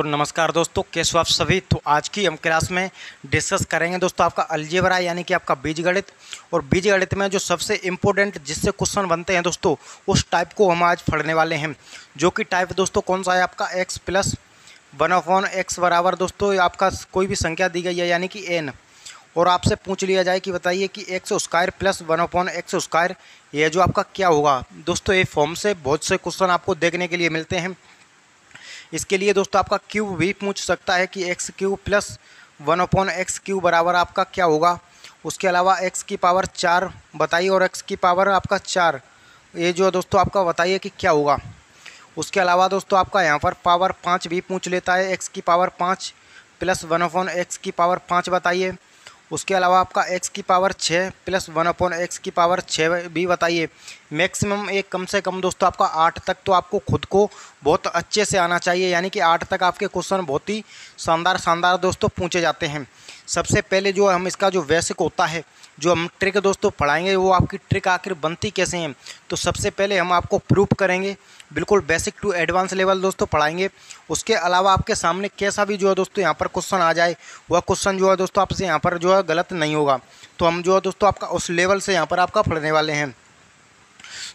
तो नमस्कार दोस्तों, कैसे आप सभी? तो आज की हम क्लास में डिस्कस करेंगे दोस्तों आपका अलजेबरा, यानी कि आपका बीज गणित और बीज गणित में जो सबसे इम्पोर्टेंट जिससे क्वेश्चन बनते हैं दोस्तों, उस टाइप को हम आज पढ़ने वाले हैं। जो कि टाइप दोस्तों कौन सा है? आपका x plus one of one x बराबर दोस्तों आपका कोई भी संख्या दी गई है, यानी कि एन और आपसे पूछ लिया जाए कि बताइए कि x square plus one one x square ये जो आपका क्या होगा? दोस्तों, ये फॉर्म से बहुत से क्वेश्चन आपको देखने के लिए मिलते हैं। इसके लिए दोस्तों आपका क्यूब भी पूछ सकता है कि x cube plus one upon x cube बराबर आपका क्या होगा। उसके अलावा एक्स की पावर चार बताइए और एक्स की पावर आपका चार। ये जो दोस्तों आपका बताइए कि क्या होगा। उसके अलावा दोस्तों आपका यहाँ पर पावर पाँच भी पूछ लेता है। एक्स की पावर पाँच प्लस वन अपॉन एक्स की पावर पाँच बताइए। उसके अलावा आपका एक्स की पावर छः प्लस वन अपॉन एक्स की पावर छः भी बताइए। मैक्सिमम एक कम से कम दोस्तों आपका आठ तक तो आपको खुद को बहुत अच्छे से आना चाहिए, यानी कि आठ तक आपके क्वेश्चन बहुत ही शानदार शानदार दोस्तों पूछे जाते हैं। सबसे पहले जो हम इसका जो बेसिक होता है, जो हम ट्रिक दोस्तों पढ़ाएँगे, वो आपकी ट्रिक आखिर बनती कैसे हैं? तो सबसे पहले हम आपको प्रूफ करेंगे। बिल्कुल बेसिक टू एडवांस लेवल दोस्तों पढ़ाएँगे। उसके अलावा आपके सामने कैसा भी जो है दोस्तों यहाँ पर क्वेश्चन आ जाए, वह क्वेश्चन जो है दोस्तों आपसे यहाँ पर जो है गलत नहीं होगा। तो हम जो है दोस्तों आपका उस लेवल से यहाँ पर आपका पढ़ने वाले हैं।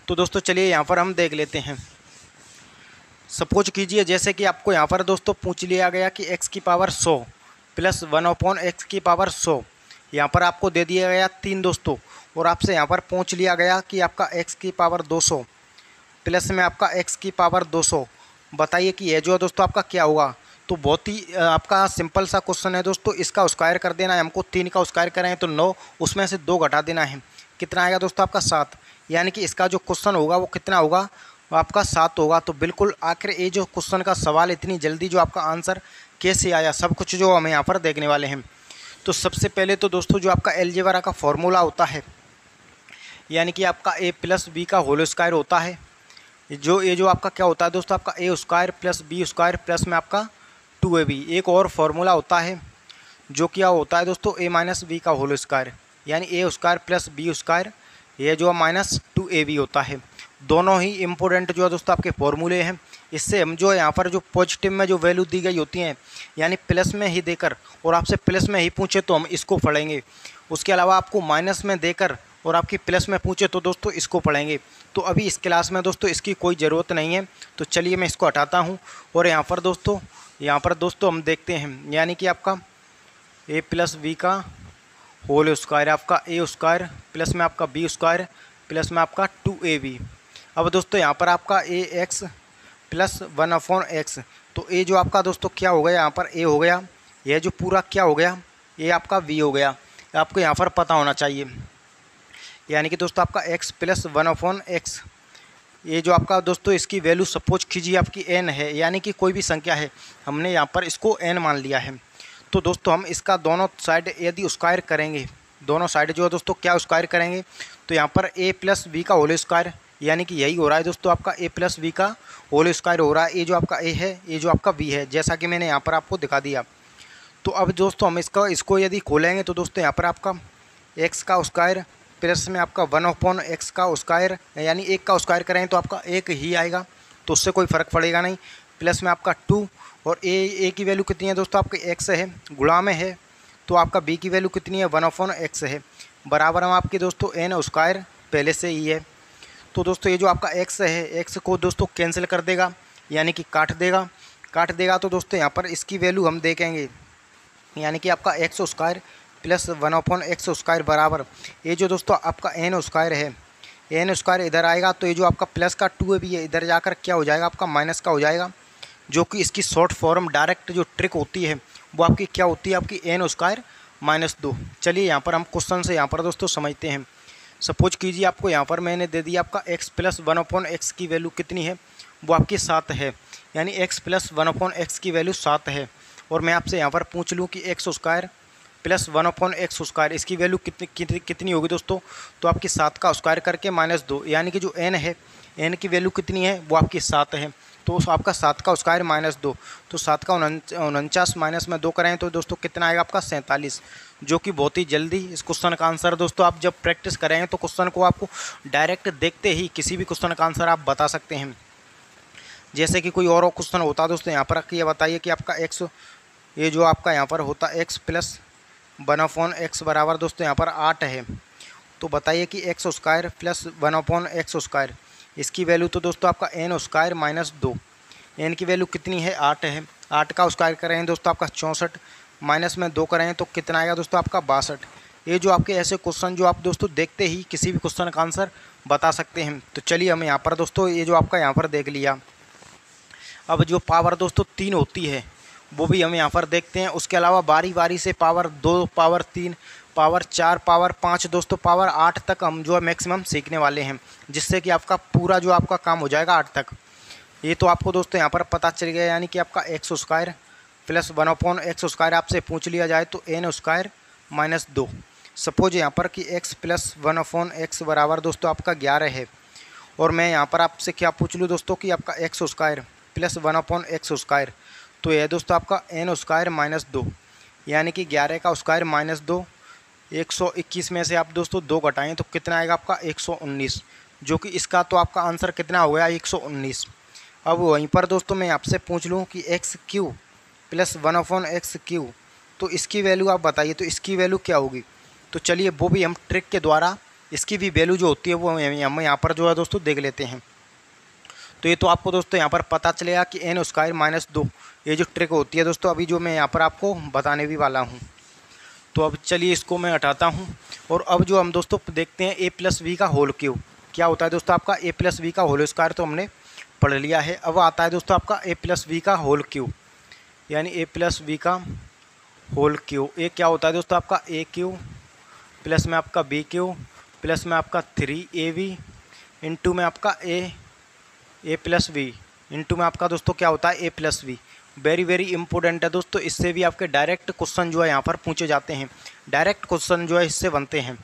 तो दोस्तों चलिए यहाँ पर हम देख लेते हैं। सपोज़ कीजिए जैसे कि आपको यहाँ पर दोस्तों पूछ लिया गया कि एक्स की पावर सौ प्लस वन अपॉन एक्स की पावर सौ। यहाँ पर आपको दे दिया गया तीन दोस्तों। और आपसे यहाँ पर पूछ लिया गया कि आपका एक्स की पावर दो सौ। प्लस में आपका एक्स की पावर दो सौ। बताइए कि ये जो है दोस्तों आपका क्या होगा तो बहुत ही आपका सिंपल सा क्वेश्चन है दोस्तों, इसका स्क्वायर कर देना है, हमको तीन का स्क्वायर करें तो नौ, उसमें से दो घटा देना है। कितना आएगा दोस्तों आपका सात? यानी कि इसका जो क्वेश्चन होगा वो कितना होगा? आपका सात होगा। तो बिल्कुल आखिर ये जो क्वेश्चन का सवाल इतनी जल्दी जो आपका आंसर कैसे आया, सब कुछ जो हम यहाँ पर देखने वाले हैं। तो सबसे पहले तो दोस्तों जो आपका एलजेबरा का फॉर्मूला होता है, यानी कि आपका ए प्लस बी का होल स्क्वायर होता है जो, ये जो आपका क्या होता है दोस्तों, आपका a square plus b square plus में आपका टू ए बी एक और फार्मूला होता है, जो क्या होता है दोस्तों ए माइनस बी का होल स्क्वायर यानी a square plus b square ये जो है माइनस टू ए बी होता है। दोनों ही इम्पोर्टेंट जो है दोस्तों आपके फॉर्मूले हैं। इससे हम जो यहाँ पर जो पॉजिटिव में जो वैल्यू दी गई होती हैं, यानी प्लस में ही देकर और आपसे प्लस में ही पूछे तो हम इसको पढ़ेंगे। उसके अलावा आपको माइनस में देकर और आपकी प्लस में पूछे तो दोस्तों इसको पढ़ेंगे। तो अभी इस क्लास में दोस्तों इसकी कोई ज़रूरत नहीं है। तो चलिए मैं इसको हटाता हूँ। और यहाँ पर दोस्तों, यहाँ पर दोस्तों हम देखते हैं। यानी कि आपका ए प्लस बी का होल स्क्वायर आपका ए स्क्वायर प्लस में आपका बी स्क्वायर प्लस में आपका टू ए बी अब दोस्तों यहाँ पर आपका a x plus one upon x तो ए जो आपका दोस्तों क्या हो गया? यहाँ पर ए हो गया। यह जो पूरा क्या हो गया? ये आपका वी हो गया। आपको यहाँ पर पता होना चाहिए। यानी कि दोस्तों आपका x plus one upon x ये जो आपका दोस्तों इसकी वैल्यू सपोज़ कीजिए आपकी एन है, यानी कि कोई भी संख्या है, हमने यहाँ पर इसको एन मान लिया है। तो दोस्तों हम इसका दोनों साइड यदि स्क्वायर करेंगे, दोनों साइड जो है दोस्तों क्या स्क्वायर करेंगे? तो यहाँ पर ए प्लस बी का होल स्क्वायर यानी कि यही हो रहा है दोस्तों आपका ए प्लस बी का होल स्क्वायर हो रहा है। ये जो आपका ए है, ये जो आपका बी है, जैसा कि मैंने यहाँ पर आपको दिखा दिया। तो अब दोस्तों हम इसका, इसको यदि खोलेंगे तो दोस्तों यहाँ पर आपका एक्स का स्क्वायर प्लस में आपका वन ऑफ़ अपॉन एक्स का स्क्वायर यानी एक का स्क्वायर करें तो आपका एक ही आएगा तो उससे कोई फ़र्क पड़ेगा नहीं। प्लस में आपका टू और ए ए की वैल्यू कितनी है दोस्तों? आपके एक्स है गुड़ा में है तो आपका बी की वैल्यू कितनी है? वन ऑफ़ अपॉन एक्स है। बराबर हम आपके दोस्तों एन स्क्वायर पहले से ही है। तो दोस्तों ये जो आपका एक्स है एक्स को दोस्तों कैंसिल कर देगा, यानी कि काट देगा। काट देगा तो दोस्तों यहाँ पर इसकी वैल्यू हम देखेंगे, यानी कि आपका x square plus one upon x square बराबर। ये जो दोस्तों आपका एन स्क्वायर है, एन स्क्वायर इधर आएगा तो ये जो आपका प्लस का टू है भी है इधर जाकर क्या हो जाएगा, आपका माइनस का हो जाएगा, जो कि इसकी शॉर्ट फॉर्म डायरेक्ट जो ट्रिक होती है, वो आपकी क्या होती है, आपकी एन स्क्वायर माइनस दो। चलिए यहाँ पर हम क्वेश्चन से यहाँ पर दोस्तों समझते हैं। सपोज़ कीजिए आपको यहाँ पर मैंने दे दिया आपका x plus one upon x की वैल्यू कितनी है, वो आपकी सात है। यानी x plus one upon x की वैल्यू सात है। और मैं आपसे यहाँ पर पूछ लूँ कि x square plus one upon x square इसकी वैल्यू कितनी कितनी कितनी होगी दोस्तों? तो आपकी सात का स्क्वायर करके माइनस दो, यानी कि जो एन है एन की वैल्यू कितनी है, वो आपकी सात है। तो आपका सात का स्क्वायर माइनस दो। तो सात का उनचास माइनस में दो करें तो दोस्तों कितना आएगा आपका सैंतालीस, जो कि बहुत ही जल्दी इस क्वेश्चन का आंसर दोस्तों। आप जब प्रैक्टिस करेंगे तो क्वेश्चन को आपको डायरेक्ट देखते ही किसी भी क्वेश्चन का आंसर आप बता सकते हैं। जैसे कि कोई और क्वेश्चन होता दोस्तों, यहाँ पर ये बताइए कि आपका एक्स ये जो आपका यहाँ पर होता x plus one upon x बराबर दोस्तों यहाँ पर आठ है। तो बताइए कि x square plus one upon x square, इसकी वैल्यू तो दोस्तों आपका एन स्क्वायर माइनस दो। एन की वैल्यू कितनी है? आठ है। आठ का स्क्वायर करें दोस्तों आपका चौंसठ, माइनस में दो करें तो कितना आएगा दोस्तों आपका बासठ। ये जो आपके ऐसे क्वेश्चन जो आप दोस्तों देखते ही किसी भी क्वेश्चन का आंसर बता सकते हैं। तो चलिए हम यहाँ पर दोस्तों ये जो आपका यहाँ पर देख लिया। अब जो पावर दोस्तों तीन होती है वो भी हम यहाँ पर देखते हैं। उसके अलावा बारी बारी से पावर दो, पावर तीन, पावर चार, पावर पाँच दोस्तों, पावर आठ तक हम जो है मैक्सिमम सीखने वाले हैं, जिससे कि आपका पूरा जो आपका काम हो जाएगा आठ तक। ये तो आपको दोस्तों यहाँ पर पता चल गया, यानी कि आपका x square plus one upon x square आपसे पूछ लिया जाए तो एन स्क्वायर माइनस दो। सपोज़ यहाँ पर कि x plus one upon x बराबर दोस्तों आपका ग्यारह है। और मैं यहाँ पर आपसे क्या पूछ लूँ दोस्तों कि आपका x square plus one upon x square तो यह दोस्तों आपका एन स्क्वायर माइनस दो, यानी कि ग्यारह का स्क्वायर माइनस दो, एक सौ इक्कीस में से आप दोस्तों दो घटाएँ तो कितना आएगा आपका एक सौ उन्नीस, जो कि इसका तो आपका आंसर कितना हो गया एक सौ उन्नीस। अब वहीं पर दोस्तों मैं आपसे पूछ लूँ कि x cube plus one of on x cube तो इसकी वैल्यू आप बताइए तो इसकी वैल्यू क्या होगी? तो चलिए वो भी हम ट्रिक के द्वारा, इसकी भी वैल्यू जो होती है वो हम यहाँ पर जो है दोस्तों देख लेते हैं। तो ये तो आपको दोस्तों यहाँ पर पता चलेगा कि एन स्क्वायर माइनस दो। ये जो ट्रिक होती है दोस्तों, अभी जो मैं यहाँ पर आपको बताने भी वाला हूँ। तो अब चलिए इसको मैं हटाता हूँ। और अब जो हम दोस्तों देखते हैं ए प्लस वी का होल क्यू क्या होता है दोस्तों आपका ए प्लस वी का होल स्क्वायर तो हमने पढ़ लिया है। अब आता है दोस्तों आपका ए प्लस वी का होल क्यू यानी ए प्लस वी का होल क्यू ए क्या होता है दोस्तों आपका ए क्यू प्लस में आपका बी क्यू प्लस में आपका थ्री ए वी इंटू में आपका a a plus b into में आपका दोस्तों क्या होता है? A plus b very very important है दोस्तों, इससे भी आपके डायरेक्ट क्वेश्चन जो है यहाँ पर पूछे जाते हैं। डायरेक्ट क्वेश्चन जो है इससे बनते हैं।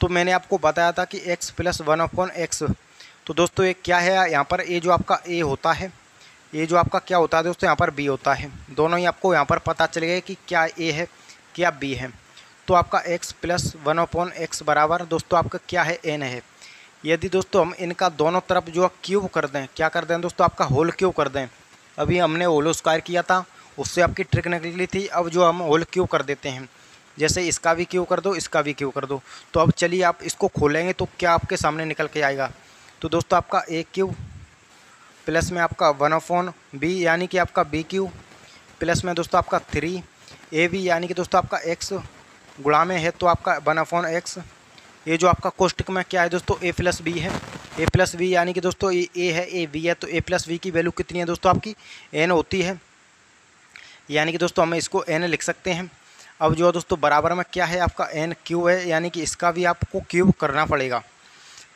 तो मैंने आपको बताया था कि x plus one upon x तो दोस्तों, ये क्या है? यहाँ पर ए जो आपका ए होता है ये जो आपका क्या होता है दोस्तों? यहाँ पर बी होता है। दोनों ही आपको यहाँ पर पता चल गया कि क्या ए है, क्या बी है। तो आपका x plus one upon x बराबर दोस्तों, आपका क्या है? एन है। यदि दोस्तों हम इनका दोनों तरफ़ जो क्यूब कर दें, क्या कर दें दोस्तों? आपका होल क्यूब कर दें। अभी हमने होलो स्क्वायर किया था, उससे आपकी ट्रिक निकली थी, अब जो हम होल क्यूब कर देते हैं। जैसे इसका भी क्यू कर दो, इसका भी क्यू कर दो। तो अब चलिए आप इसको खोलेंगे तो क्या आपके सामने निकल के आएगा। तो दोस्तों आपका ए क्यू प्लस में आपका वन ऑन बी यानी कि आपका बी क्यू प्लस में दोस्तों आपका थ्री ए बी यानी कि दोस्तों आपका एक्स गुणा में है तो आपका वन ऑन एक्स ये जो आपका कोष्टक में क्या है दोस्तों? ए प्लस बी है। ए प्लस बी यानी कि दोस्तों ये ए है ए बी है तो ए प्लस बी की वैल्यू कितनी है दोस्तों आपकी? एन होती है। यानी कि दोस्तों हम इसको एन लिख सकते हैं। अब जो है दोस्तों, बराबर में क्या है आपका? एन क्यू है, यानी कि इसका भी आपको क्यूब करना पड़ेगा।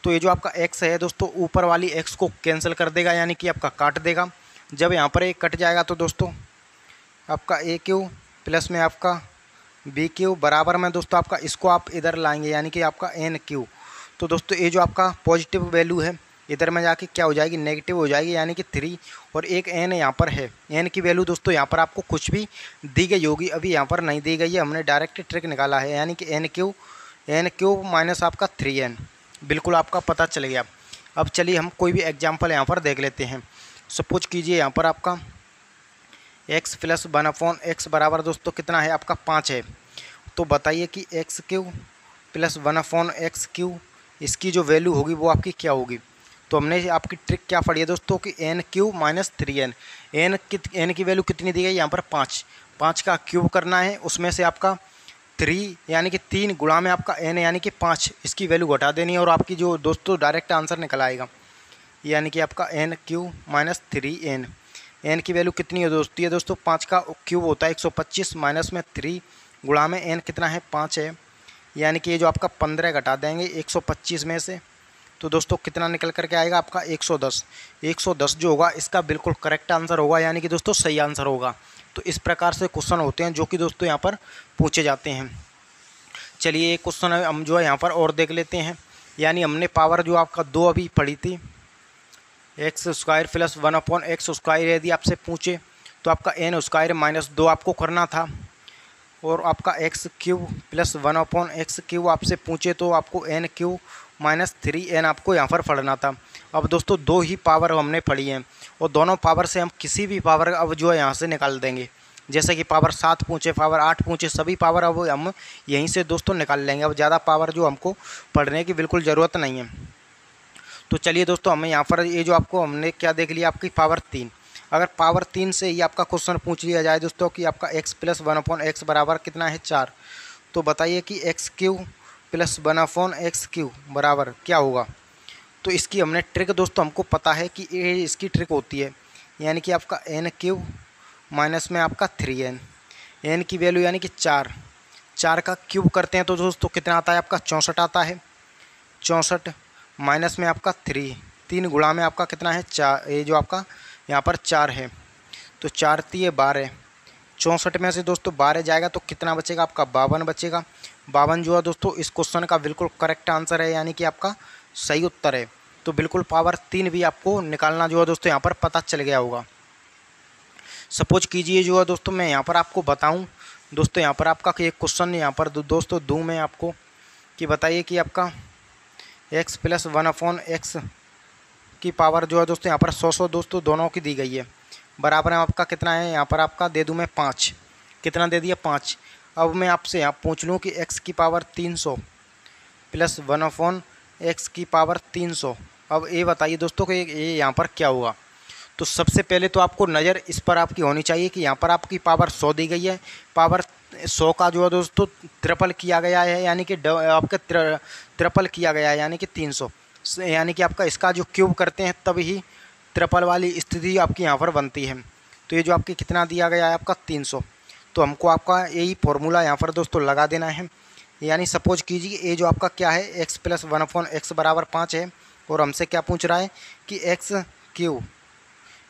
तो ये जो आपका एक्स है दोस्तों, ऊपर वाली एक्स को कैंसिल कर देगा, यानी कि आपका काट देगा। जब यहाँ पर एक कट जाएगा तो दोस्तों, आपका ए क्यू प्लस में आपका बी क्यू बराबर में दोस्तों आपका इसको आप इधर लाएँगे, यानी कि आपका एन क्यू तो दोस्तों ये जो आपका पॉजिटिव वैल्यू है, इधर में जाके क्या हो जाएगी? नेगेटिव हो जाएगी, यानी कि थ्री और एक एन यहाँ पर है। एन की वैल्यू दोस्तों यहाँ पर आपको कुछ भी दी गई होगी, अभी यहाँ पर नहीं दी गई है। हमने डायरेक्ट ट्रिक निकाला है, यानी कि n cube n cube minus आपका थ्री एन बिल्कुल आपका पता चल गया। अब चलिए हम कोई भी एग्ज़ाम्पल यहाँ पर देख लेते हैं। सपोज़ कीजिए यहाँ पर आपका x plus one upon x बराबर दोस्तों कितना है आपका पाँच है। तो बताइए कि x cube plus one upon x cube इसकी जो वैल्यू होगी वो आपकी क्या होगी? तो हमने आपकी ट्रिक क्या पढ़ी है दोस्तों कि n cube minus three n n कित एन की वैल्यू कितनी दी गई? यहाँ पर पाँच। पाँच का क्यूब करना है, उसमें से आपका थ्री यानी कि तीन गुणा में आपका एन यानी कि पाँच। इसकी वैल्यू घटा देनी है और आपकी जो दोस्तों डायरेक्ट आंसर निकल आएगा। यानी कि आपका n cube minus three n n की वैल्यू कितनी है दोस्ती? है दोस्तों पाँच का क्यूब होता है, एक सौ पच्चीस माइनस में थ्री गुणा में एन कितना है? पाँच है। यानी कि ये जो आपका पंद्रह घटा देंगे, एक सौ पच्चीस में से तो दोस्तों कितना निकल करके आएगा आपका? एक सौ दस। एक सौ दस जो होगा, इसका बिल्कुल करेक्ट आंसर होगा, यानी कि दोस्तों सही आंसर होगा। तो इस प्रकार से क्वेश्चन होते हैं, जो कि दोस्तों यहाँ पर पूछे जाते हैं। चलिए एक क्वेश्चन हम जो है यहाँ पर और देख लेते हैं। यानी हमने पावर जो आपका दो अभी पढ़ी थी x square plus one upon x square यदि आपसे पूछे तो आपका एन स्क्वायर माइनस दो आपको करना था। और आपका x cube plus one upon x cube आपसे पूछे तो आपको n cube minus three n आपको यहाँ पर पढ़ना था। अब दोस्तों, दो ही पावर हमने पढ़ी हैं, और दोनों पावर से हम किसी भी पावर अब जो है यहाँ से निकाल देंगे। जैसे कि पावर सात पूछे, पावर आठ पूछे, सभी पावर अब हम यहीं से दोस्तों निकाल लेंगे। अब ज़्यादा पावर जो हमको पढ़ने की बिल्कुल ज़रूरत नहीं है। तो चलिए दोस्तों, हमें यहाँ पर ये जो आपको हमने क्या देख लिया, आपकी पावर तीन। अगर पावर तीन से ही आपका क्वेश्चन पूछ लिया जाए दोस्तों कि आपका x plus one upon x बराबर कितना है चार तो बताइए कि x cube plus one upon x cube बराबर क्या होगा? तो इसकी हमने ट्रिक दोस्तों, हमको पता है कि ये इसकी ट्रिक होती है। यानी कि आपका एन क्यू माइनस में आपका थ्री एन एन की वैल्यू यानी कि चार। चार का क्यूब करते हैं तो दोस्तों, कितना आता है? आपका चौंसठ आता है। चौंसठ माइनस में आपका थ्री तीन गुणा में आपका कितना है चार, ये जो आपका यहाँ पर चार है तो चार तीय बारह चौंसठ में से दोस्तों बारह जाएगा तो कितना बचेगा? आपका बावन बचेगा। बावन जो है दोस्तों, इस क्वेश्चन का बिल्कुल करेक्ट आंसर है, यानी कि आपका सही उत्तर है। तो बिल्कुल पावर तीन भी आपको निकालना जो है दोस्तों, यहाँ पर पता चल गया होगा। सपोज़ कीजिए जो है दोस्तों, मैं यहाँ पर आपको बताऊँ। दोस्तों, यहाँ पर आपका एक क्वेश्चन यहाँ पर दोस्तों दूँ मैं आपको कि बताइए कि आपका x plus one upon x की पावर जो है दोस्तों यहाँ पर सौ सौ दोस्तों दोनों की दी गई है। बराबर है आपका कितना है? यहाँ पर आपका दे दूँ मैं पाँच। कितना दे दिया? पाँच। अब मैं आपसे यहाँ पूछ लूँ कि एक्स की पावर तीन सौ प्लस वन अपॉन एक्स की पावर तीन सौ। अब ये बताइए दोस्तों कि ये यहाँ पर क्या हुआ? तो सबसे पहले तो आपको नज़र इस पर आपकी होनी चाहिए कि यहाँ पर आपकी पावर सौ दी गई है। पावर सौ का जो है दोस्तों ट्रिपल किया गया है, यानी कि आपका ट्रिपल किया गया है, यानी कि तीन सौ। यानी कि आपका इसका जो क्यूब करते हैं तब ही ट्रिपल वाली स्थिति आपकी यहाँ पर बनती है। तो ये जो आपके कितना दिया गया है, आपका तीन सौ। तो हमको आपका यही फॉर्मूला यहाँ पर दोस्तों लगा देना है। यानी सपोज़ कीजिए ये जो आपका क्या है x plus one upon x बराबर पाँच है, और हमसे क्या पूछ रहा है कि x cube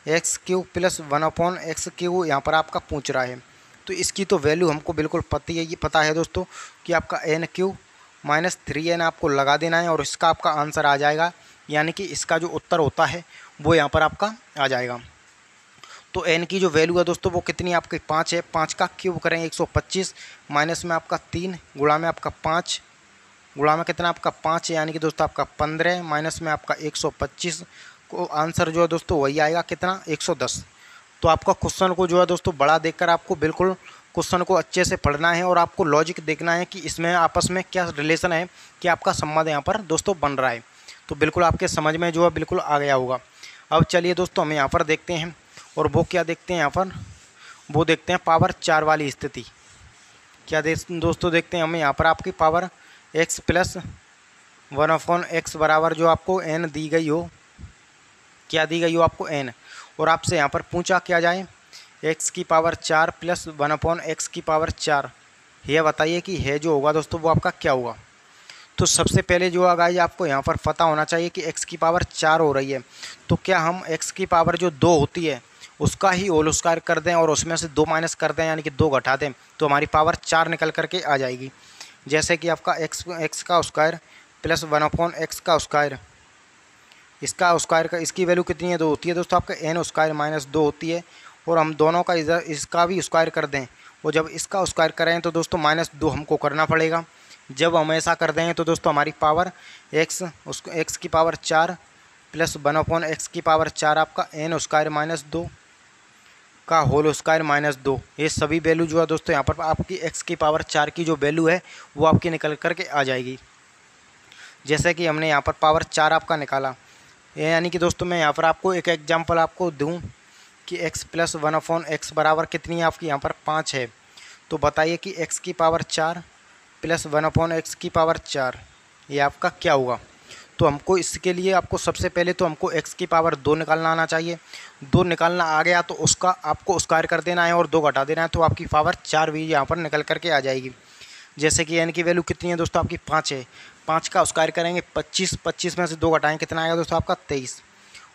x cube plus one upon x cube यहाँ पर आपका पूछ रहा है। तो इसकी तो वैल्यू हमको बिल्कुल पता है, ये पता है दोस्तों कि आपका n cube minus three n आपको लगा देना है और इसका आपका आंसर आ जाएगा। यानी कि इसका जो उत्तर होता है, वो यहाँ पर आपका आ जाएगा। तो एन की जो वैल्यू है दोस्तों, वो कितनी आपकी? पाँच है। पाँच का क्यूब करें एक सौ पच्चीस माइनस में आपका तीन, गुणा में आपका पाँच, गुणा में कितना आपका पाँच है? यानी कि दोस्तों आपका पंद्रह माइनस में आपका एक सौ पच्चीस, को आंसर जो है दोस्तों वही आएगा। कितना? एक सौ दस। तो आपका क्वेश्चन को जो है दोस्तों बड़ा देखकर आपको बिल्कुल क्वेश्चन को अच्छे से पढ़ना है और आपको लॉजिक देखना है कि इसमें आपस में क्या रिलेशन है, कि आपका संबंध यहाँ पर दोस्तों बन रहा है। तो बिल्कुल आपके समझ में जो है बिल्कुल आ गया होगा। अब चलिए दोस्तों हम यहाँ पर देखते हैं और वो क्या देखते हैं यहाँ पर? वो देखते हैं पावर चार वाली स्थिति। क्या दोस्तों देखते हैं हमें यहाँ पर आपकी power x plus one on x बराबर जो आपको एन दी गई हो। क्या दी गई हो आपको एन और आपसे यहाँ पर पूछा क्या जाए? एक्स की पावर चार प्लस वन अपॉन एक्स की पावर चार। यह बताइए कि है जो होगा दोस्तों, वो आपका क्या होगा तो सबसे पहले जो होगा, ये आपको यहाँ पर पता होना चाहिए कि एक्स की पावर चार हो रही है। तो क्या हम एक्स की पावर जो दो होती है, उसका ही होल स्क्वायर कर दें और उसमें से दो माइनस कर दें, यानी कि दो घटा दें तो हमारी पावर चार निकल करके आ जाएगी। जैसे कि आपका एक्स एक्स का square plus one upon x का स्क्वायर इसका स्क्वायर का, इसकी वैल्यू कितनी है? दो होती है दोस्तों आपका एन स्क्वायर माइनस दो होती है और हम दोनों का इधर, इसका भी स्क्वायर कर दें। और जब इसका स्क्वायर करें तो दोस्तों माइनस दो हमको करना पड़ेगा। जब हम ऐसा कर देंगे तो दोस्तों हमारी पावर एक्स उसको एक्स की पावर चार प्लस वन अपॉन एक्स की पावर चार आपका एन स्क्वायर माइनस दो का होल स्क्वायर माइनस दो। ये सभी वैल्यू जो है दोस्तों यहाँ पर आपकी एक्स की पावर चार की जो वैल्यू है, वो आपकी निकल करके आ जाएगी। जैसे कि हमने यहाँ पर पावर चार आपका निकाला। यानी कि दोस्तों मैं यहाँ पर आपको एक एग्जांपल आपको दूँ कि x plus one upon x बराबर कितनी है आपकी? यहाँ पर पाँच है। तो बताइए कि x की पावर चार प्लस वन अपॉन एक्स की पावर चार, ये आपका क्या होगा तो हमको इसके लिए आपको सबसे पहले तो हमको x की पावर दो निकालना आना चाहिए। दो निकालना आ गया तो उसका आपको स्क्वायर कर देना है और दो घटा देना है तो आपकी पावर चार भी यहाँ पर निकल करके आ जाएगी। जैसे कि एन की वैल्यू कितनी है दोस्तों? आपकी पाँच है। पाँच का स्क्वायर करेंगे, पच्चीस पच्चीस में से दो घटाएँ, कितना आएगा दोस्तों आपका? तेईस।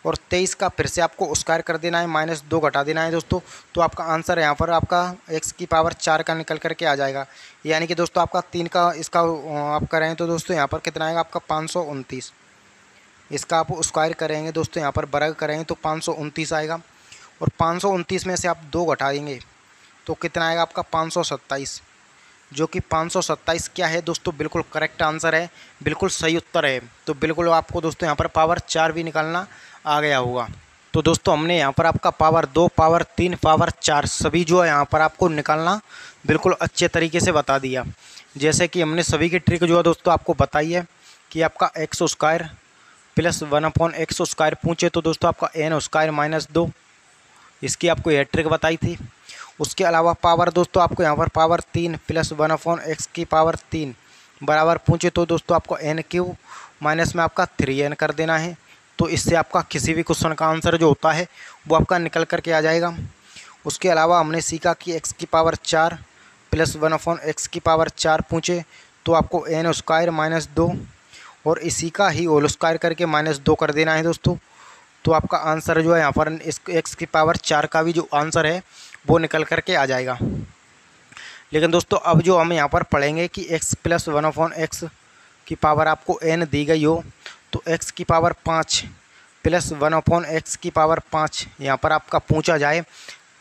और तेईस का फिर से आपको स्क्वायर कर देना है, माइनस दो घटा देना है दोस्तों तो आपका आंसर यहाँ पर आपका एक्स की पावर चार का निकल करके आ जाएगा। यानी कि दोस्तों आपका तीन का इसका आप करें तो दोस्तों यहाँ पर कितना आएगा आपका? पाँच सौ उनतीस। इसका आप स्क्वायर करेंगे दोस्तों, यहाँ पर बर्ग करेंगे तो पाँच सौ उनतीस आएगा। और पाँच सौ उनतीस में से आप दो घटा देंगे तो कितना आएगा आपका? पाँच सौ सत्ताईस। जो कि 527 क्या है? दोस्तों, बिल्कुल करेक्ट आंसर है, बिल्कुल सही उत्तर है। तो बिल्कुल आपको दोस्तों, यहाँ पर पावर चार भी निकालना आ गया होगा। तो दोस्तों, हमने यहाँ पर आपका पावर दो पावर तीन पावर चार सभी जो है यहाँ पर आपको निकालना बिल्कुल अच्छे तरीके से बता दिया। जैसे कि हमने सभी की ट्रिक जो है दोस्तों, आपको बताई है कि आपका x square plus one upon x square पूछे तो दोस्तों, आपका एन स्क्वायर माइनस दो। इसकी आपको यह ट्रिक बताई थी। उसके अलावा पावर दोस्तों आपको यहाँ पर पावर तीन प्लस वन अपॉन एक्स की पावर तीन बराबर पूछे तो दोस्तों आपको एन क्यू माइनस में आपका थ्री एन कर देना है। तो इससे आपका किसी भी क्वेश्चन का आंसर जो होता है, वो आपका निकल करके आ जाएगा। उसके अलावा हमने सीखा कि एक्स की पावर चार प्लस वन अपॉन एक्स की पावर चार पूछे तो आपको एन स्क्वायर माइनस दो और इसी का ही होल स्क्वायर करके माइनस दो कर देना है दोस्तों। तो आपका आंसर जो है यहाँ पर इस एक्स की पावर चार का भी जो आंसर है वो निकल करके आ जाएगा। लेकिन दोस्तों, अब जो हम यहाँ पर पढ़ेंगे कि x plus one upon x की पावर आपको एन दी गई हो तो एक्स की पावर पाँच प्लस वन अपॉन एक्स की पावर पाँच यहाँ पर आपका पूछा जाए,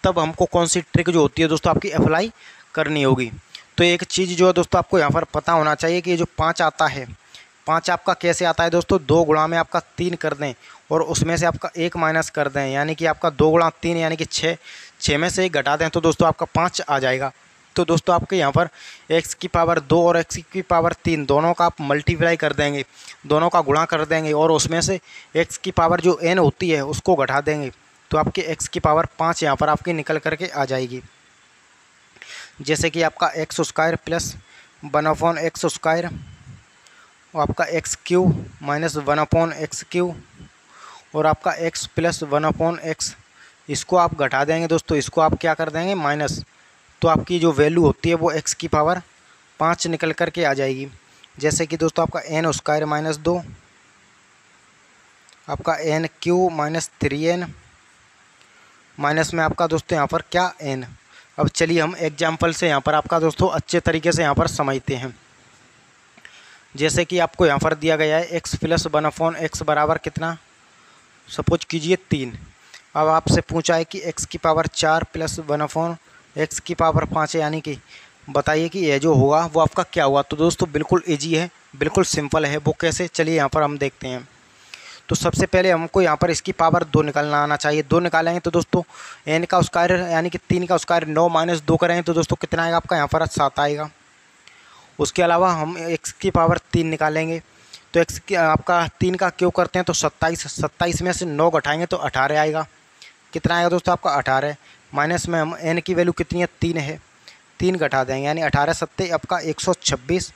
तब हमको कौन सी ट्रिक जो होती है दोस्तों आपकी अप्लाई करनी होगी। तो एक चीज़ जो है दोस्तों, आपको यहाँ पर पता होना चाहिए कि ये जो पाँच आता है, पाँच आपका कैसे आता है दोस्तों? दो गुणा में आपका तीन कर दें और उसमें से आपका एक माइनस कर दें, यानी कि आपका दो गुणा तीन, यानी कि छः छः में से एक घटा दें तो दोस्तों आपका पाँच आ जाएगा। तो दोस्तों आपके यहाँ पर एक्स की पावर दो और एक्स की पावर तीन, दोनों का आप मल्टीप्लाई कर देंगे, दोनों का गुणा कर देंगे और उसमें से एक्स की पावर जो एन होती है उसको घटा देंगे। तो आपके एक्स की पावर पाँच यहाँ पर आपकी निकल करके आ जाएगी। जैसे कि आपका x square plus one upon x square और आपका x cube minus one upon x cube और आपका x plus one upon x इसको आप घटा देंगे दोस्तों, इसको आप क्या कर देंगे? माइनस। तो आपकी जो वैल्यू होती है वो एक्स की पावर पाँच निकल कर के आ जाएगी। जैसे कि दोस्तों, आपका एन स्क्वायर माइनस दो। आपका n cube minus three n minus में आपका दोस्तों, यहाँ पर क्या एन अब चलिए हम एग्ज़ाम्पल से यहाँ पर आपका दोस्तों, अच्छे तरीके से यहाँ पर समझते हैं। जैसे कि आपको यहाँ पर दिया गया है x plus one upon x बराबर कितना? सपोज़ कीजिए तीन। अब आपसे पूछा है कि एक्स की पावर चार प्लस वन अपॉन एक्स की पावर पाँच यानी कि बताइए कि यह जो होगा वो आपका क्या हुआ? तो दोस्तों, बिल्कुल ईजी है, बिल्कुल सिंपल है। वो कैसे? चलिए यहाँ पर हम देखते हैं। तो सबसे पहले हमको यहाँ पर इसकी पावर दो निकालना आना चाहिए। दो निकालेंगे तो दोस्तों एन का उसकार यानी कि तीन का उसकार नौ माइनस दो करेंगे तो दोस्तों, कितना आएगा आपका? यहाँ पर सात आएगा। उसके अलावा हम एक्स की पावर तीन निकालेंगे। तो एक्स की, आपका तीन का क्यों करते हैं? तो सत्ताईस सत्ताईस में से नौ घटाएँगे तो अठारह आएगा। कितना आएगा दोस्तों आपका? अठारह माइनस में हम एन की वैल्यू कितनी है? तीन है। तीन घटा देंगे यानी अठारह सत्ते आपका एक सौ छब्बीस।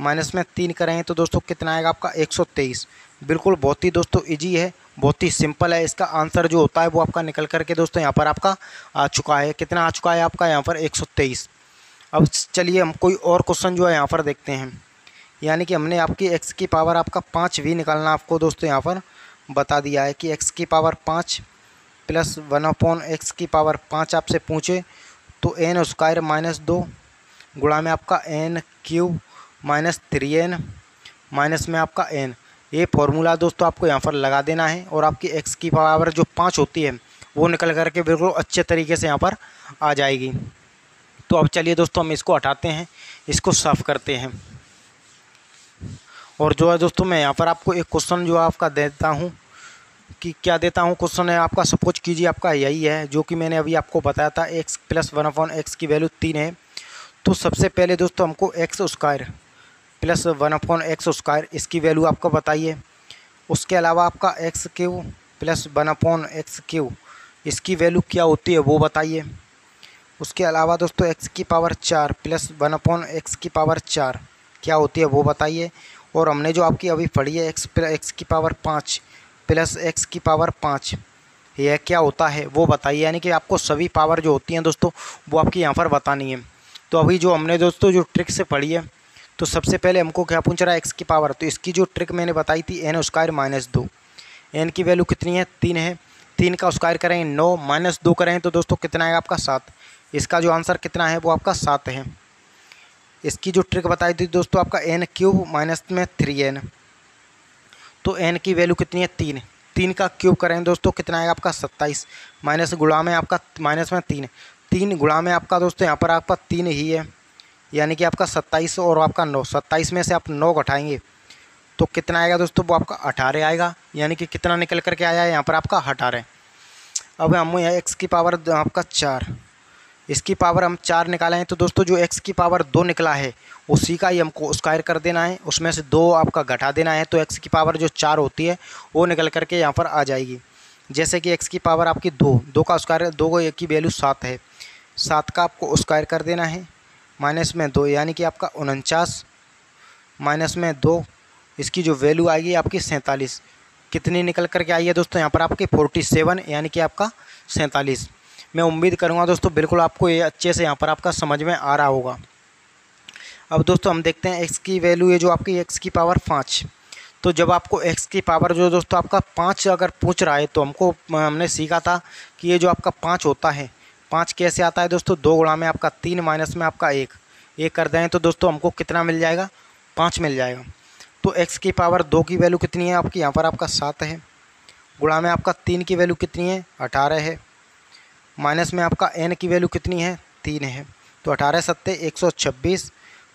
माइनस में तीन करेंगे तो दोस्तों कितना आएगा आपका? एक सौ तेईस। बिल्कुल बहुत ही दोस्तों इजी है। बहुत ही सिंपल है। इसका आंसर जो होता है वो आपका निकल करके दोस्तों यहाँ पर आपका आ चुका है। कितना आ चुका है आपका? यहाँ पर एक सौ तेईस। अब चलिए हम कोई और क्वेश्चन जो है यहाँ पर देखते हैं। यानी कि हमने आपकी एक्स की पावर आपका पाँच भी निकालना आपको दोस्तों यहाँ पर बता दिया है कि एक्स की पावर पाँच प्लस वन अपॉन एक्स की पावर पाँच आपसे पूछे तो एन स्क्वायर माइनस दो गुणा में आपका n cube minus three n minus में आपका एन। ये फॉर्मूला दोस्तों आपको यहाँ पर लगा देना है और आपकी एक्स की पावर जो पाँच होती है, वो निकल करके बिल्कुल अच्छे तरीके से यहाँ पर आ जाएगी। तो अब चलिए दोस्तों हम इसको हटाते हैं, इसको साफ़ करते हैं। और जो है दोस्तों मैं यहाँ पर आपको एक क्वेश्चन जो आपका देता हूँ कि क्या देता हूँ? क्वेश्चन है आपका सपोज़ कीजिए, आपका यही है। जो कि मैंने अभी आपको बताया था x plus one upon x की वैल्यू तीन है। तो सबसे पहले दोस्तों हमको x square plus one upon x square इसकी वैल्यू आपको बताइए। उसके अलावा आपका x cube plus one upon x cube इसकी वैल्यू क्या होती है, वो बताइए। उसके अलावा दोस्तों एक्स की पावर चार प्लस वन अपॉन एक्स की पावर चार क्या होती है, वो बताइए। और हमने जो आपकी अभी पढ़ी है एक्स एक्स की पावर पाँच प्लस एक्स की पावर पाँच। यह क्या होता है, वो बताइए। यानी कि आपको सभी पावर जो होती हैं दोस्तों, वो आपकी यहाँ पर बतानी है। तो अभी जो हमने दोस्तों जो ट्रिक से पढ़ी है तो सबसे पहले हमको क्या पूछ रहा है एक्स की पावर? तो इसकी जो ट्रिक मैंने बताई थी, एन स्क्वायर माइनस दो। एन की वैल्यू कितनी है? तीन है। तीन का स्क्वायर करेंगे नौ माइनस दो करें तो दोस्तों कितना आएगा आपका सात। इसका जो आंसर कितना है, वो आपका सात है। इसकी जो ट्रिक बताई थी दोस्तों, आपका एन क्यूब माइनस में थ्री एन। तो एन की वैल्यू कितनी है? तीन तीन का क्यूब करें दोस्तों, कितना आएगा आपका? सत्ताईस। माइनस गुड़ा में आपका माइनस में तीन तीन गुड़ा में आपका दोस्तों, यहाँ पर आपका तीन ही है। यानी कि आपका सत्ताईस और आपका नौ। सत्ताईस में से आप नौ घटाएँगे तो कितना आएगा दोस्तों? वो आपका अठारह आएगा। यानी कि कितना निकल करके आया है? यहाँ पर आपका अठारह। अब हम यहाँ एक्स की पावर आपका चार। इसकी पावर हम चार निकाले हैं तो दोस्तों जो एक्स की पावर दो निकला है उसी का ही हमको स्क्वायर कर देना है। उसमें से दो आपका घटा देना है तो एक्स की पावर जो चार होती है, वो निकल करके यहाँ पर आ जाएगी। जैसे कि एक्स की पावर आपकी दो दो का स्क्वायर दो को एक की वैल्यू सात है। सात का आपको स्क्वायर कर देना है माइनस में दो, यानी कि आपका उनचास माइनस में दो, इसकी जो वैल्यू आएगी आपकी सैंतालीस। कितनी निकल करके आई है दोस्तों, यहाँ पर आपकी फोर्टी सेवन यानी कि आपका सैंतालीस। मैं उम्मीद करूँगा दोस्तों, बिल्कुल आपको ये अच्छे से यहाँ पर आपका समझ में आ रहा होगा। अब दोस्तों हम देखते हैं एक्स की वैल्यू है जो आपकी एक्स की पावर पाँच। तो जब आपको एक्स की पावर जो दोस्तों आपका पाँच अगर पूछ रहा है तो हमको, हमने सीखा था कि ये जो आपका पाँच होता है, पाँच कैसे आता है दोस्तों? दो गुणा में आपका तीन माइनस में आपका एक। एक कर दें तो दोस्तों हमको कितना मिल जाएगा? पाँच मिल जाएगा। तो एक्स की पावर दो की वैल्यू कितनी है? आपकी यहाँ पर आपका सात है। गुणा में आपका तीन की वैल्यू कितनी है? अठारह है। माइनस में आपका एन की वैल्यू कितनी है? तीन है। तो अठारह सत्ते, एक सौ छब्बीस।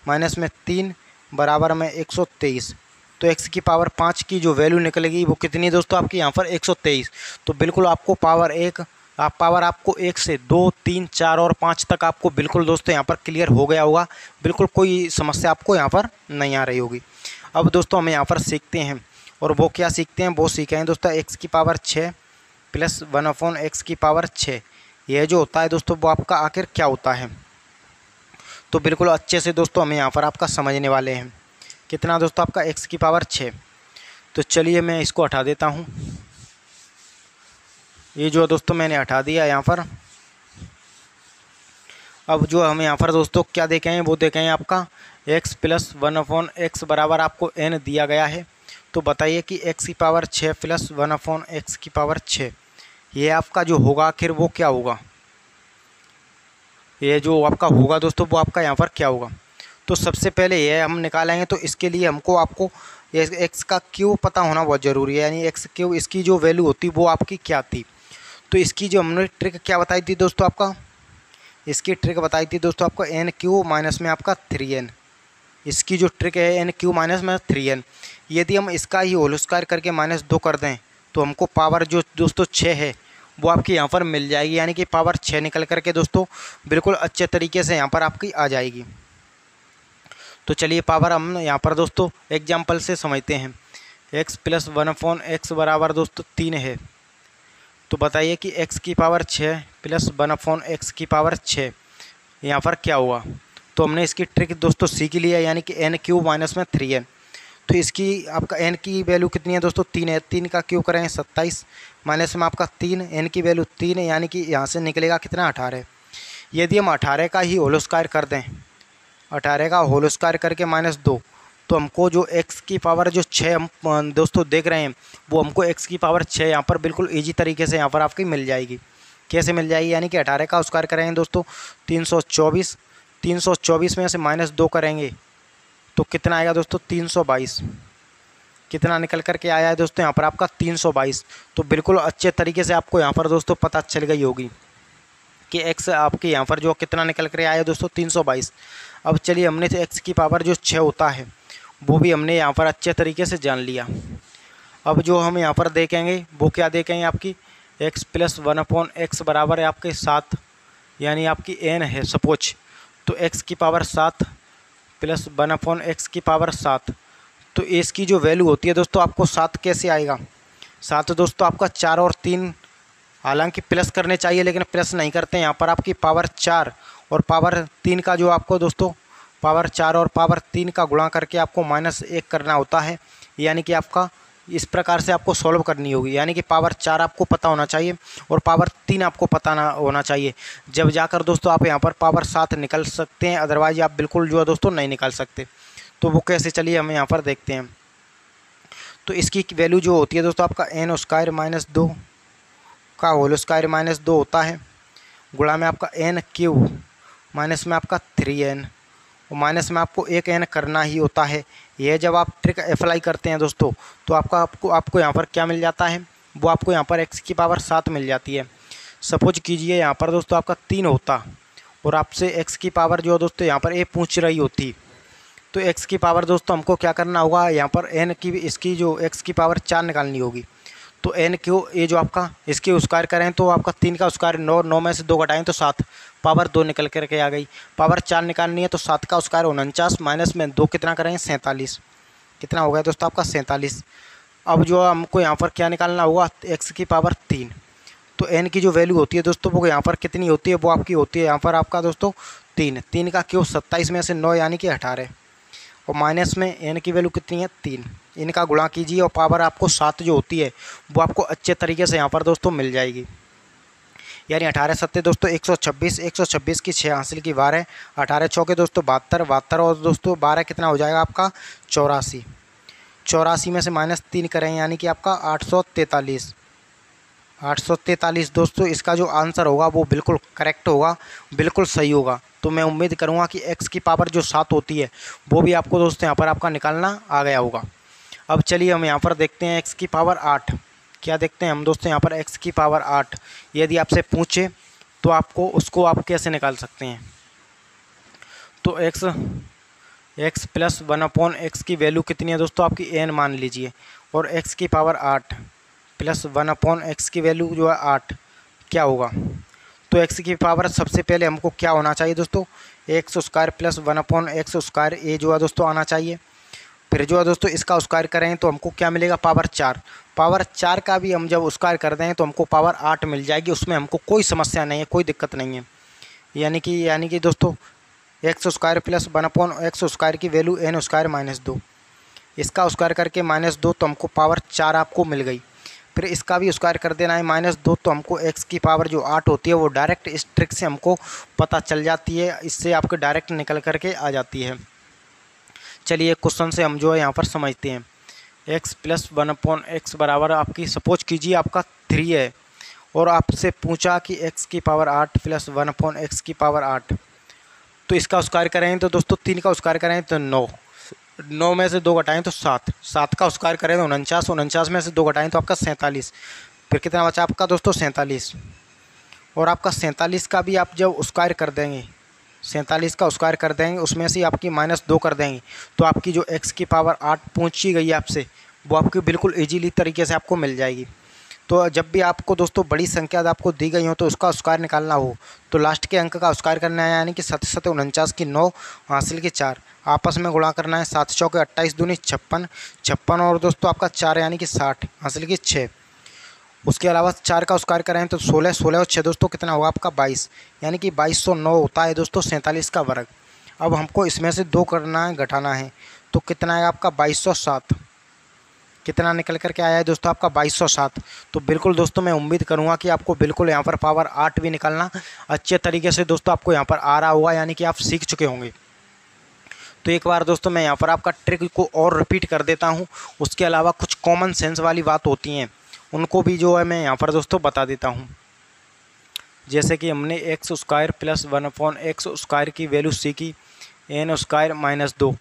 माइनस में तीन, बराबर में एक सौ तेईस। तो एक्स की पावर पाँच की जो वैल्यू निकलेगी, वो कितनी दोस्तों आपकी? यहाँ पर एक सौ तेईस। तो बिल्कुल आपको पावर एक, आप, पावर आपको एक से दो, तीन, चार और पाँच तक आपको बिल्कुल दोस्तों यहाँ पर क्लियर हो गया होगा। बिल्कुल कोई समस्या आपको यहाँ पर नहीं आ रही होगी। अब दोस्तों हम यहाँ पर सीखते हैं। और वो क्या सीखते हैं? वो सीखे हैं दोस्तों एक्स की पावर छः प्लस वन अपॉन एक्स की पावर छः। यह जो होता है दोस्तों, वो आपका आखिर क्या होता है? तो बिल्कुल अच्छे से दोस्तों हमें यहाँ पर आपका समझने वाले हैं। कितना दोस्तों आपका एक्स की पावर छः तो चलिए मैं इसको हटा देता हूँ। ये जो दोस्तों मैंने हटा दिया यहाँ पर। अब जो हम यहाँ पर दोस्तों क्या देखें हैं वो देखें आपका x plus one upon x बराबर आपको एन दिया गया है। तो बताइए कि एक्स की पावर छः प्लस वन अपॉन एक्स की पावर छः ये आपका जो होगा, आखिर वो क्या होगा? ये जो आपका होगा दोस्तों, वो आपका यहाँ पर क्या होगा? तो सबसे पहले ये हम निकालेंगे तो इसके लिए हमको आपको एक्स का क्यू पता होना बहुत ज़रूरी है, यानी एक्स क्यू इसकी जो वैल्यू होती, वो आपकी क्या थी? तो इसकी जो हमने ट्रिक क्या बताई थी दोस्तों आपका? इसकी ट्रिक बताई थी दोस्तों आपका एन क्यू माइनस में आपका थ्री एन इसकी जो ट्रिक है एन क्यू माइनस में थ्री एन यदि हम इसका ही होल स्क्वायर करके माइनस दो कर दें तो हमको पावर जो दोस्तों छः है वो आपकी यहाँ पर मिल जाएगी, यानी कि पावर छः निकल करके दोस्तों बिल्कुल अच्छे तरीके से यहाँ पर आपकी आ जाएगी। तो चलिए पावर हम यहाँ पर दोस्तों एग्ज़ाम्पल से समझते हैं। X plus one upon x बराबर दोस्तों तीन है। तो बताइए कि एक्स की पावर छः प्लस वन फ़ोन एक्स की पावर छः यहाँ पर क्या हुआ? तो हमने इसकी ट्रिक दोस्तों सीख लिया, यानी कि एन क्यू माइनस में थ्री एन तो इसकी आपका एन की वैल्यू कितनी है दोस्तों? तीन है। तीन का क्यों करें? सत्ताईस। माइनस में आपका तीन एन की वैल्यू तीन है, यानी कि यहाँ से निकलेगा कितना? अठारह। यदि हम अठारह का ही होलो स्क्वायर कर दें, अठारह का होलो स्क्वायर करके माइनस दो तो हमको जो एक्स की पावर जो छः हम दोस्तों देख रहे हैं, वो हमको एक्स की पावर छः यहाँ पर बिल्कुल ईजी तरीके से यहाँ पर आपकी मिल जाएगी। कैसे मिल जाएगी? यानी कि अठारह का स्क्वायर करेंगे दोस्तों, तीन सौ चौबीस। तीन सौ चौबीस में से माइनस दो करेंगे तो कितना आएगा दोस्तों? तीन सौ बाईस। कितना निकल करके आया है दोस्तों? यहाँ पर आपका तीन सौ बाईस। तो बिल्कुल अच्छे तरीके से आपको यहाँ पर दोस्तों पता चल गई होगी कि एक्स आपके यहाँ पर जो कितना निकल कर आया है दोस्तों? तीन सौ बाईस। अब चलिए हमने तो एक्स की पावर जो छः होता है, वो भी हमने यहाँ पर अच्छे तरीके से जान लिया। अब जो हम यहाँ पर देखेंगे, वो क्या देखेंगे आपकी? X plus one upon x बराबर है आपके सात, यानी आपकी एन है सपोज़। तो एक्स की पावर सात प्लस वन अपॉन एक्स की पावर सात। तो इसकी जो वैल्यू होती है दोस्तों, आपको सात कैसे आएगा? सात दोस्तों, आपका चार और तीन, हालाँकि प्लस करने चाहिए, लेकिन प्लस नहीं करते यहाँ पर आपकी पावर चार और पावर तीन का जो आपको दोस्तों, पावर चार और पावर तीन का गुणा करके आपको माइनस एक करना होता है। यानी कि आपका इस प्रकार से आपको सॉल्व करनी होगी। यानी कि पावर चार आपको पता होना चाहिए और पावर तीन आपको पता ना होना चाहिए। जब जाकर दोस्तों आप यहाँ पर पावर सात निकल सकते हैं अदरवाइज़ आप बिल्कुल जो है दोस्तों नहीं निकाल सकते। तो वो कैसे चलिए हम यहाँ पर देखते हैं। तो इसकी वैल्यू जो होती है दोस्तों आपका एन स्क्वायर माइनस दो का होल स्क्वायर माइनस दो होता है। गुड़ा में आपका एन क्यू माइनस में आपका थ्री एन और माइनस में आपको एक एन करना ही होता है। यह जब आप ट्रिक अप्लाई करते हैं दोस्तों तो आपका आपको आपको यहाँ पर क्या मिल जाता है? वो आपको यहाँ पर एक्स की पावर सात मिल जाती है। सपोज़ कीजिए यहाँ पर दोस्तों आपका तीन होता और आपसे एक्स की पावर जो है दोस्तों यहाँ पर ए पूछ रही होती। तो एक्स की पावर दोस्तों हमको क्या करना होगा? यहाँ पर एन की, इसकी जो एक्स की पावर चार निकालनी होगी। तो एन क्यू ये जो आपका इसके उसकार करें तो आपका तीन का उसकार, नौ नौ में से दो घटाएँ तो सात। पावर दो निकल करके आ गई। पावर चार निकालनी है तो सात का उसकार उनचास, माइनस में दो कितना करेंगे सैंतालीस। कितना हो गया दोस्तों आपका? सैंतालीस। अब जो हमको यहाँ पर क्या निकालना होगा? एक्स की पावर तीन। तो एन की जो वैल्यू होती है दोस्तों, वो यहाँ पर कितनी होती है? वो आपकी होती है यहाँ पर आपका दोस्तों तीन। तीन का क्यों सत्ताईस में से नौ यानी कि अठारह। और माइनस में एन की वैल्यू कितनी है? तीन। इनका गुणा कीजिए और पावर आपको सात जो होती है, वो आपको अच्छे तरीके से यहाँ पर दोस्तों मिल जाएगी। यानी अठारह सत्ते दोस्तों, एक सौ छब्बीस, एक सौ छब्बीस की छः हासिल की बारह अठारह चौके दोस्तों, बहत्तर बहत्तर और दोस्तों, बारह कितना हो जाएगा आपका? चौरासी। चौरासी में से माइनस तीन करें, यानी कि आपका आठ सौ तैंतालीस। आठ सौ तैंतालीस दोस्तों, इसका जो आंसर होगा, वो बिल्कुल करेक्ट होगा, बिल्कुल सही होगा। तो मैं उम्मीद करूँगा कि एक्स की पावर जो सात होती है, वो भी आपको दोस्तों यहाँ पर आपका निकालना आ गया होगा। अब चलिए हम यहाँ पर देखते हैं एक्स की पावर आठ। क्या देखते हैं हम दोस्तों यहाँ पर एक्स की पावर आठ? यदि आपसे पूछे तो आपको उसको आप कैसे निकाल सकते हैं? तो x x plus one upon x की वैल्यू कितनी है दोस्तों? आपकी एन मान लीजिए। और एक्स की पावर आठ प्लस वन अपॉन एक्स की वैल्यू जो है आठ, क्या होगा? तो एक्स की पावर सबसे पहले हमको क्या होना चाहिए दोस्तों? X square plus one upon x square ए जो है दोस्तों आना चाहिए। फिर जो है दोस्तों, इसका स्क्वायर करें तो हमको क्या मिलेगा? पावर चार। पावर चार का भी हम जब स्क्वायर कर दें तो हमको पावर आठ मिल जाएगी। उसमें हमको कोई समस्या नहीं है, कोई दिक्कत नहीं है। यानी कि यानी कि दोस्तों, x square plus one upon x square की वैल्यू एन स्क्वायर माइनस दो। इसका स्क्वायर करके माइनस दो तो हमको पावर चार आपको मिल गई। फिर इसका भी स्क्वायर कर देना है, माइनस दो तो हमको एक्स की पावर जो आठ होती है, वो डायरेक्ट इस ट्रिक से हमको पता चल जाती है, इससे आपको डायरेक्ट निकल करके आ जाती है। चलिए क्वेश्चन से हम जो है यहाँ पर समझते हैं। X plus one upon x बराबर आपकी, सपोज़ कीजिए आपका थ्री है और आपसे पूछा कि एक्स की पावर आठ प्लस वन अपॉन एक्स की पावर आठ। तो इसका स्क्वायर करें तो दोस्तों, तीन का स्क्वायर करें तो नौ। नौ में से दो घटाएँ तो सात। सात का स्क्वायर करें तो उनचास उनचास में से दो घटाएँ तो आपका सैंतालीस। फिर कितना बचा आपका दोस्तों? सैंतालीस। और आपका सैंतालीस का भी आप जब स्क्वायर कर देंगे सैंतालीस का स्क्वायर कर देंगे, उसमें से आपकी माइनस दो कर देंगे। तो आपकी जो एक्स की पावर आठ पहुँची गई आपसे, वो आपकी बिल्कुल ईजीली तरीके से आपको मिल जाएगी। तो जब भी आपको दोस्तों बड़ी संख्या आपको दी गई हो तो उसका स्क्वायर निकालना हो तो लास्ट के अंक का स्क्वायर करना है, यानी कि सत सत उनचास की नौ, हासिल की चार। आपस में गुणा करना है सात सौ के अट्ठाईस दूनी छप्पन छप्पन और दोस्तों आपका चार यानी कि साठ, हासिल की छः। उसके अलावा चार का स्क्वायर करें तो सोलह सोलह और छः दोस्तों, कितना होगा आपका? बाईस। यानी कि बाईस सौ नौ होता है दोस्तों, सैंतालीस का वर्ग। अब हमको इसमें से दो करना है, घटाना है। तो कितना है आपका? बाईस सौ सात। कितना निकल कर के आया है दोस्तों आपका? बाईस सौ सात। तो बिल्कुल दोस्तों, मैं उम्मीद करूँगा कि आपको बिल्कुल यहाँ पर पावर आठ भी निकालना अच्छे तरीके से दोस्तों आपको यहाँ पर आ रहा होगा, यानी कि आप सीख चुके होंगे। तो एक बार दोस्तों, मैं यहाँ पर आपका ट्रिक को और रिपीट कर देता हूँ। उसके अलावा कुछ कॉमन सेंस वाली बात होती हैं। उनको भी जो है मैं यहाँ पर दोस्तों बता देता हूँ। जैसे कि हमने x square plus one upon x square की वैल्यू सीखी एन स्क्वायर माइनस दो।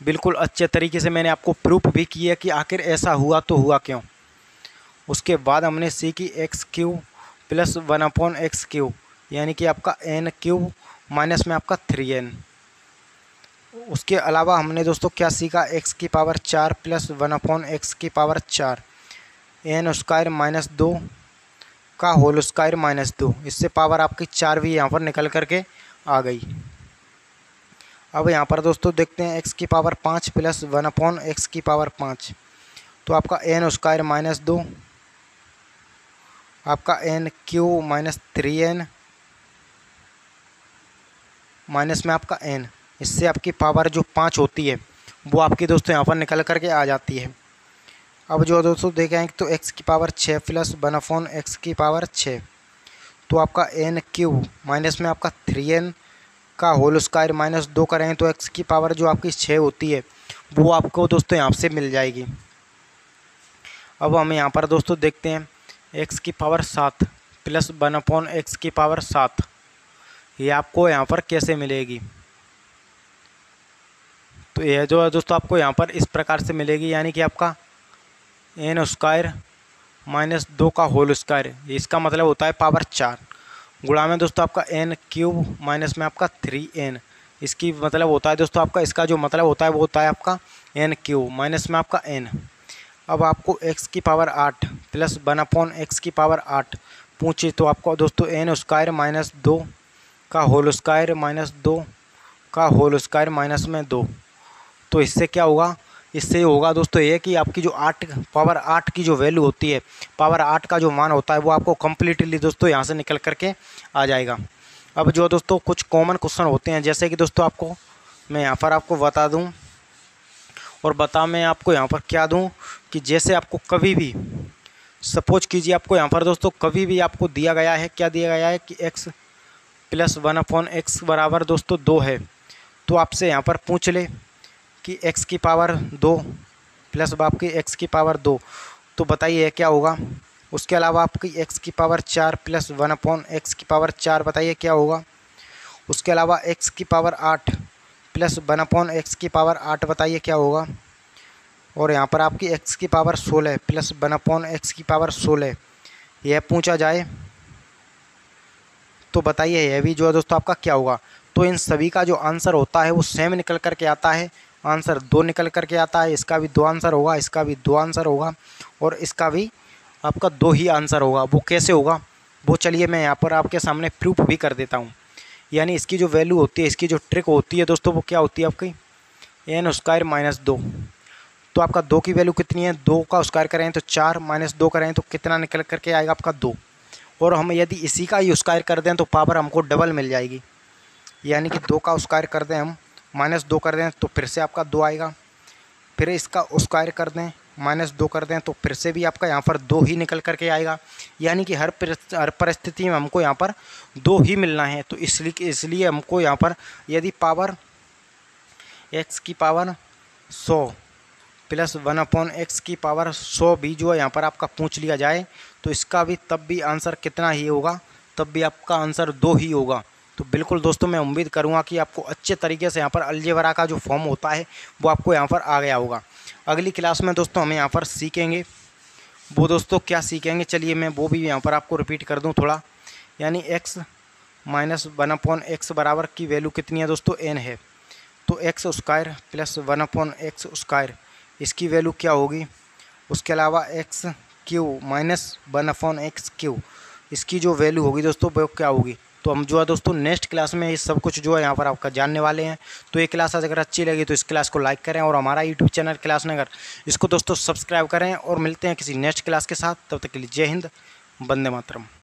बिल्कुल अच्छे तरीके से मैंने आपको प्रूफ भी किया कि आखिर ऐसा हुआ तो हुआ क्यों। उसके बाद हमने सीखी x cube plus one upon x cube यानी कि आपका एन क्यू माइनस में आपका थ्री एन उसके अलावा हमने दोस्तों क्या सीखा? एक्स की पावर चार प्लस वन अपॉन एक्स की पावर चार। एन स्क्वायर माइनस दो का होल स्क्वायर माइनस दो। इससे पावर आपकी चार भी यहाँ पर निकल करके आ गई। अब यहाँ पर दोस्तों देखते हैं एक्स की पावर पाँच प्लस वन अपॉन एक्स की पावर पाँच। तो आपका एन स्क्वायर माइनस दो, आपका n cube minus three n minus में आपका एन इससे आपकी पावर जो पाँच होती है, वो आपकी दोस्तों यहाँ पर निकल करके आ जाती है। अब जो दोस्तों देखें तो एक्स की पावर छः प्लस अपॉन एक्स की पावर छः तो आपका एन क्यू माइनस में आपका थ्री एन का होल स्क्वायर माइनस दो करें तो एक्स की पावर जो आपकी छः होती है, वो आपको दोस्तों यहाँ से मिल जाएगी। अब हम यहाँ पर दोस्तों देखते हैं एक्स की पावर सात प्लस वन अपॉन एक्स की पावर सात, ये आपको यहाँ पर कैसे मिलेगी? तो यह जो है दोस्तों आपको यहाँ पर इस प्रकार से मिलेगी, यानी कि आपका एन स्क्वायर माइनस दो का होल स्क्वायर इसका मतलब होता है पावर चार. गुणा में दोस्तों आपका एन क्यूब माइनस में आपका थ्री एन इसकी मतलब होता है दोस्तों आपका, इसका जो मतलब होता है वो होता है आपका एन क्यूब माइनस में आपका एन अब आपको एक्स की पावर आठ प्लस वन अपॉन एक्स की पावर आठ पूछे तो आपको दोस्तों एन स्क्वायर माइनस दो का होल स्क्वायर माइनस दो का होल स्क्वायर माइनस में दो. तो इससे क्या होगा? इससे होगा दोस्तों ये कि आपकी जो आठ पावर आठ की जो वैल्यू होती है पावर आठ का जो मान होता है वो आपको कम्प्लीटली दोस्तों यहाँ से निकल करके आ जाएगा। अब जो दोस्तों कुछ कॉमन क्वेश्चन होते हैं, जैसे कि दोस्तों आपको, मैं यहाँ पर आपको बता दूँ, और बता मैं आपको यहाँ पर क्या दूँ कि जैसे आपको कभी भी सपोज़ कीजिए आपको यहाँ पर दोस्तों कभी भी आपको दिया गया है, क्या दिया गया है कि x plus one upon x बराबर दोस्तों दो है तो आपसे यहाँ पर पूछ ले। कि एक्स की पावर दो प्लस आपकी एक्स की पावर दो। तो बताइए क्या होगा? उसके अलावा आपकी एक्स की पावर चार प्लस वन अपॉन एक्स की पावर चार बताइए क्या होगा? उसके अलावा एक्स की पावर आठ प्लस वन अपॉन एक्स की पावर आठ बताइए क्या होगा? और यहाँ पर आपकी एक्स की पावर सोलह प्लस वन अपॉन एक्स की पावर सोलह। यह पूछा जाए तो बताइए यह भी जो है दोस्तों आपका क्या होगा? तो इन सभी का जो आंसर होता है वो सेम निकल कर के आता है। आंसर दो निकल करके आता है, इसका भी दो आंसर होगा, इसका भी दो आंसर होगा और इसका भी आपका दो ही आंसर होगा। वो कैसे होगा? वो चलिए मैं यहाँ पर आपके सामने प्रूफ भी कर देता हूँ। यानी इसकी जो वैल्यू होती है, इसकी जो ट्रिक होती है दोस्तों, वो क्या होती है आपकी? एन स्क्वायर माइनस दो। तो आपका दो की वैल्यू कितनी है? दो का स्क्वायर करें तो चार माइनस दो करें तो कितना निकल करके आएगा आपका दो। और हम यदि इसी का ही स्क्वायर कर दें तो पावर हमको डबल मिल जाएगी। यानी कि दो का स्क्वायर कर दें हम माइनस दो कर दें तो फिर से आपका दो आएगा। फिर इसका स्क्वायर कर दें, माइनस दो कर दें तो फिर से भी आपका यहाँ पर दो ही निकल करके आएगा। यानी कि हर हर परिस्थिति में हमको यहाँ पर दो ही मिलना है। तो इसलिए इसलिए हमको यहाँ पर यदि पावर एक्स की पावर सौ प्लस वन अपॉन एक्स की पावर सौ भी जो है यहाँ पर आपका पूछ लिया जाए तो इसका भी तब भी आंसर कितना ही होगा? तब भी आपका आंसर दो ही होगा। तो बिल्कुल दोस्तों मैं उम्मीद करूँगा कि आपको अच्छे तरीके से यहाँ पर अलजेवरा का जो फॉर्म होता है, वो आपको यहाँ पर आ गया होगा। अगली क्लास में दोस्तों हम यहाँ पर सीखेंगे। वो दोस्तों क्या सीखेंगे, चलिए मैं वो भी यहाँ पर आपको रिपीट कर दूँ थोड़ा। यानी x minus one upon x बराबर की वैल्यू कितनी है दोस्तों एन है। तो x square plus one upon x square, इसकी वैल्यू क्या होगी? उसके अलावा x cube minus one upon x cube इसकी जो वैल्यू होगी दोस्तों, वो क्या होगी? तो हम जो है दोस्तों नेक्स्ट क्लास में ये सब कुछ जो है यहाँ पर आपका जानने वाले हैं। तो ये क्लास अगर अच्छी लगी तो इस क्लास को लाइक करें और हमारा यूट्यूब चैनल क्लास नगर इसको दोस्तों सब्सक्राइब करें और मिलते हैं किसी नेक्स्ट क्लास के साथ। तब तक के लिए जय हिंद बंदे मातरम।